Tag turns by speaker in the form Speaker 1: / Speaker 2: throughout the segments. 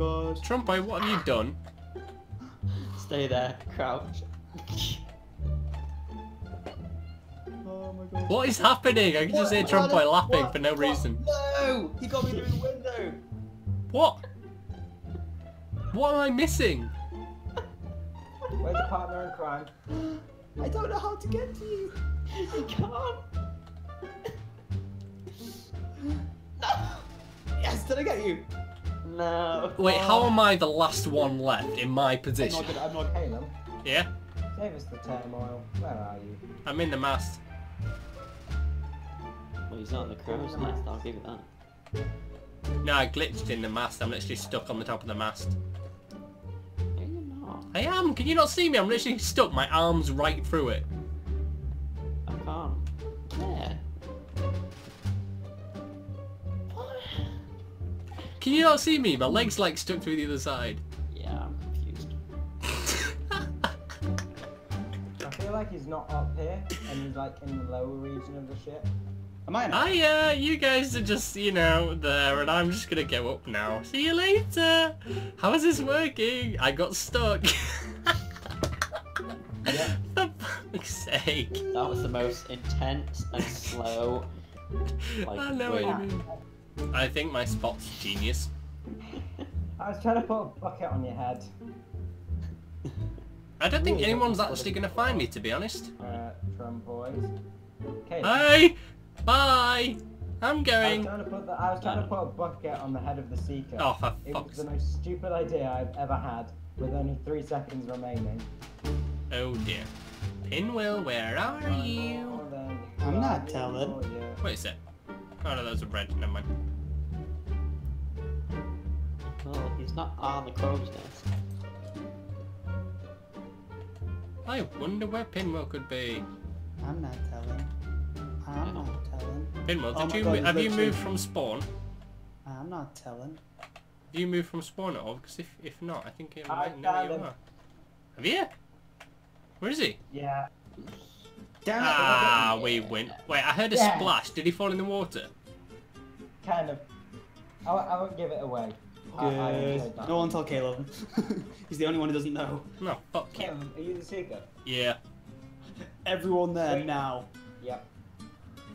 Speaker 1: god.
Speaker 2: Trumpy, what have you done?
Speaker 3: Stay there, crouch.
Speaker 1: Oh my god.
Speaker 2: What is happening? I can just hear
Speaker 1: What?
Speaker 2: Trumpy
Speaker 1: What?
Speaker 2: laughing
Speaker 1: What?
Speaker 2: for no
Speaker 1: What?
Speaker 2: reason.
Speaker 1: No! He got me through the window!
Speaker 2: What? What am I missing?
Speaker 4: Where's your partner in crime?
Speaker 1: I don't know how to get to you.
Speaker 3: You can't.
Speaker 1: Yes, did I get you?
Speaker 3: No.
Speaker 2: Wait, how oh. am I the last one left in my
Speaker 1: I'm not
Speaker 2: position?
Speaker 1: I'm not
Speaker 4: Caleb,
Speaker 2: Yeah?
Speaker 4: save us the turmoil. Where are you?
Speaker 2: I'm in the mast.
Speaker 3: Well, he's not in the crow's nest, I'll give you that.
Speaker 2: No, I glitched in the mast. I'm literally stuck on the top of the mast.
Speaker 3: No, you're not.
Speaker 2: I am. Can you not see me? I'm literally stuck. My arm's right through it. Can you not see me? My leg's like stuck through the other side.
Speaker 3: Yeah, I'm confused.
Speaker 4: I feel like he's not up here, and he's like in the lower region of the ship.
Speaker 1: Am I now?
Speaker 2: Hiya, you guys are just, you know, there, and I'm just gonna go up now. See you later. How is this working? I got stuck.
Speaker 4: Yeah.
Speaker 2: For fuck's sake.
Speaker 3: That was the most intense and slow. Like,
Speaker 2: I know what you mean. I think my spot's genius.
Speaker 4: I was trying to put a bucket on your head.
Speaker 2: I don't think
Speaker 4: Ooh,
Speaker 2: anyone's actually gonna find me, to be honest.
Speaker 4: Uh, drum boys. Caleb,
Speaker 2: Bye. Bye. I'm
Speaker 4: I was
Speaker 2: going.
Speaker 4: to put the, I was trying to put a bucket on the head of the seeker.
Speaker 2: Oh, for
Speaker 4: it was the most stupid idea I've ever had, with only three seconds remaining.
Speaker 2: Oh dear. Pinwill, where are you?
Speaker 1: I'm not telling.
Speaker 2: Wait a sec. Oh no, those are red. Never mind.
Speaker 3: Oh, he's not on the crow's nest.
Speaker 2: I wonder where Pinwill could be.
Speaker 1: I'm not telling. I'm not telling.
Speaker 2: Pinwill,
Speaker 1: Oh
Speaker 2: did
Speaker 1: my
Speaker 2: you
Speaker 1: God,
Speaker 2: have you moved from spawn?
Speaker 1: I'm not telling.
Speaker 2: Have you moved from spawn at all? Because if if not, I think it
Speaker 4: I
Speaker 2: might know where you
Speaker 4: found him.
Speaker 2: are. Have you? Where is he?
Speaker 4: Yeah.
Speaker 1: Damn it!
Speaker 2: Ah, we win. Wait, I heard a
Speaker 4: Yeah.
Speaker 2: splash. Did he fall in the water?
Speaker 4: Kind of. I, won't- I won't give it away. I, I
Speaker 1: Good.
Speaker 4: enjoyed that.
Speaker 1: No one tell Caleb. He's the only one who doesn't know.
Speaker 2: No, fuck you.
Speaker 4: Caleb, are you the seeker?
Speaker 2: Yeah.
Speaker 1: Everyone there
Speaker 4: Wait.
Speaker 1: now.
Speaker 4: Yep.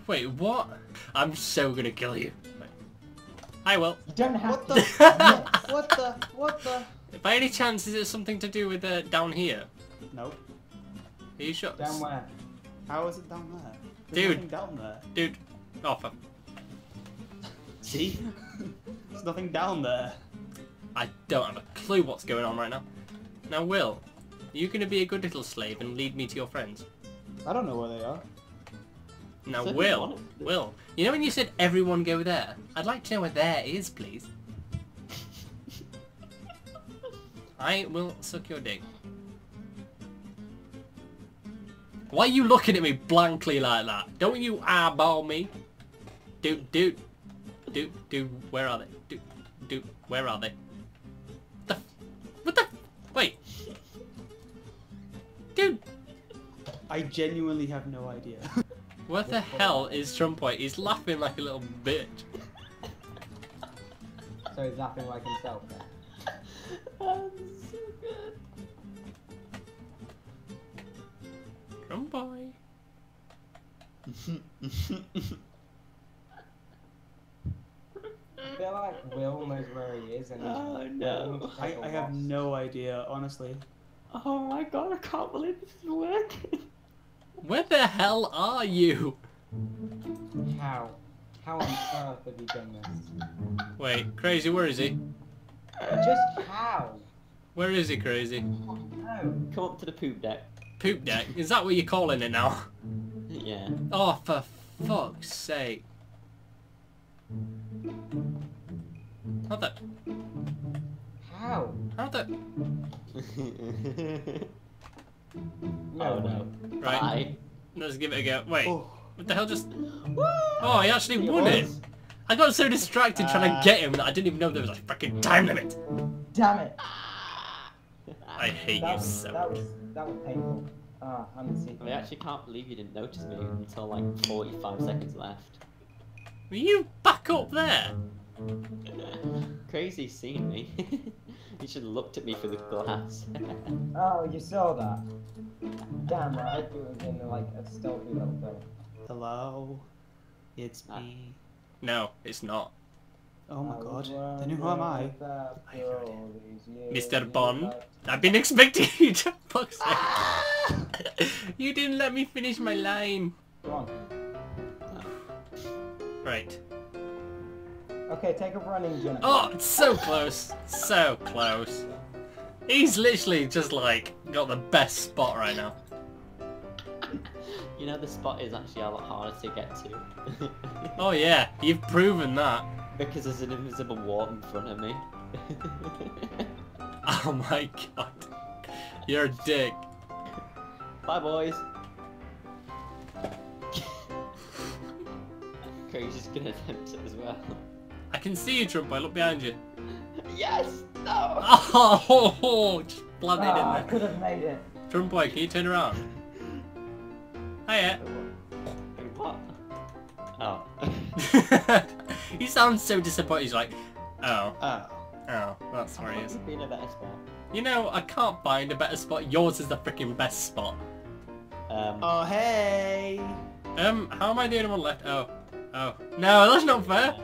Speaker 2: Wait, what? I'm so gonna kill you. Wait. I will.
Speaker 4: You don't have
Speaker 1: What
Speaker 4: to.
Speaker 1: the? what the? What the?
Speaker 2: By any chance, is it something to do with uh, down here?
Speaker 1: Nope.
Speaker 2: Are you sure?
Speaker 4: Down where?
Speaker 1: How is it down there? There's
Speaker 2: Dude.
Speaker 1: down there.
Speaker 2: Dude. Oh, fuck.
Speaker 1: See? There's nothing down there.
Speaker 2: I don't have a clue what's going on right now. Now, Will, are you gonna be a good little slave and lead me to your friends?
Speaker 1: I don't know where they are.
Speaker 2: Now,
Speaker 3: So
Speaker 2: Will? Will, you know when you said everyone go there? I'd like to know where there is, please. I will suck your dick. Why are you looking at me blankly like that? Don't you eyeball me? Dude, dude, dude, dude, where are they? Dude, dude, where are they? The, what the? Wait. Dude,
Speaker 1: I genuinely have no idea.
Speaker 2: what the hell is Trumpoi? He's laughing like a little bitch.
Speaker 4: So he's laughing like himself then.
Speaker 3: Oh, this is so good.
Speaker 2: Trumpoi.
Speaker 4: I feel like Will knows where he is and
Speaker 3: Oh,
Speaker 4: willing
Speaker 3: no.
Speaker 4: to
Speaker 1: I,
Speaker 4: take a
Speaker 1: I have no idea, honestly.
Speaker 3: Oh my god, I can't believe this is working.
Speaker 2: Where the hell are you?
Speaker 4: How? How on earth have you done this?
Speaker 2: Wait, Crazy, where is he?
Speaker 4: Just how?
Speaker 2: Where is he, Crazy?
Speaker 4: No.
Speaker 3: Come up to the poop deck.
Speaker 2: Poop deck? Is that what you're calling it now?
Speaker 3: Yeah.
Speaker 2: Oh, for fuck's sake. How the...
Speaker 4: How?
Speaker 2: How the...
Speaker 4: No
Speaker 3: oh no.
Speaker 2: Right,
Speaker 3: Bye.
Speaker 2: let's give it a go. Wait,
Speaker 1: Oh,
Speaker 2: what the hell just... Oh, he actually
Speaker 4: He
Speaker 2: won it! I got so distracted trying
Speaker 1: Uh.
Speaker 2: to get him that I didn't even know there was a freaking time limit.
Speaker 4: Damn it!
Speaker 2: I hate
Speaker 4: That
Speaker 2: you
Speaker 4: was,
Speaker 2: so
Speaker 4: that was that was painful. Ah, I'm the seeker.
Speaker 3: I actually can't believe you didn't notice me until like 45 seconds left.
Speaker 2: Were you back up there?
Speaker 3: Crazy seeing me. you should have looked at me through the glass.
Speaker 4: Oh, you saw that? Damn, I hope it was in like a stealthy little thing.
Speaker 1: Hello. It's
Speaker 3: Ah.
Speaker 1: me.
Speaker 2: No, it's not.
Speaker 1: Oh my god. Then who am I?
Speaker 4: wondering if after
Speaker 1: I heard
Speaker 4: all these years
Speaker 2: Mr. Bond. I've been expecting you to fuck's sake. you didn't let me finish my mm. line.
Speaker 4: Go on.
Speaker 2: Right.
Speaker 4: Okay, take a running jump.
Speaker 2: Oh, it's so close. So close. He's literally just like got the best spot right now.
Speaker 3: you know the spot is actually a lot harder to get to.
Speaker 2: Oh yeah, you've proven that.
Speaker 3: Because there's an invisible wall in front of me.
Speaker 2: Oh my god. You're a dick.
Speaker 3: Bye boys. Crazy's gonna attempt it as well.
Speaker 2: I can see you, Trump. I look behind you.
Speaker 3: Yes! No!
Speaker 2: Oh, ho, ho, just planted
Speaker 4: Ah, I
Speaker 2: in there.
Speaker 4: I could have made it.
Speaker 2: Trump boy, can you turn around? Hiya.
Speaker 3: What? Oh.
Speaker 2: he sounds so disappointed. He's like, oh,
Speaker 1: Oh.
Speaker 2: oh, that's where he
Speaker 3: What
Speaker 2: is.
Speaker 3: would be in a better spot?
Speaker 2: You know, I can't find a better spot. Yours is the freaking best spot.
Speaker 3: Um,
Speaker 1: Oh hey.
Speaker 2: Um, how am I the only one left? Oh, oh, no, that's not fair.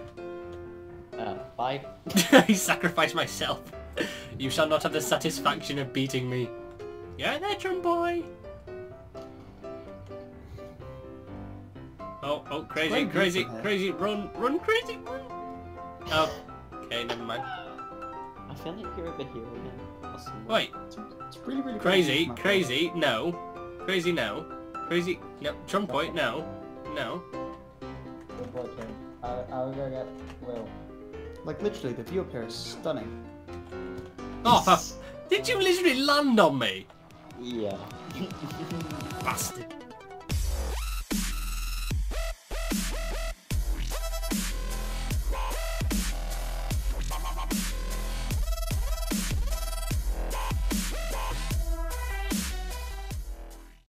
Speaker 3: uh, bye.
Speaker 2: he sacrificed myself. You shall not have the satisfaction of beating me. Yeah, there, Trump boy. Oh, oh, crazy, crazy, crazy, run, run, crazy, run. Oh, okay, never mind.
Speaker 3: I feel like you're over here now. Or.
Speaker 2: Wait,
Speaker 1: It's really really
Speaker 2: crazy,
Speaker 1: my friend.
Speaker 2: crazy, no. Crazy, no. Crazy, no. Trump boy, no. No.
Speaker 4: Good boy, Tim. I, I'll go get Will.
Speaker 1: Like literally, the view up here is stunning.
Speaker 2: Oh. Did you literally land on me?
Speaker 3: Yeah.
Speaker 2: Bastard.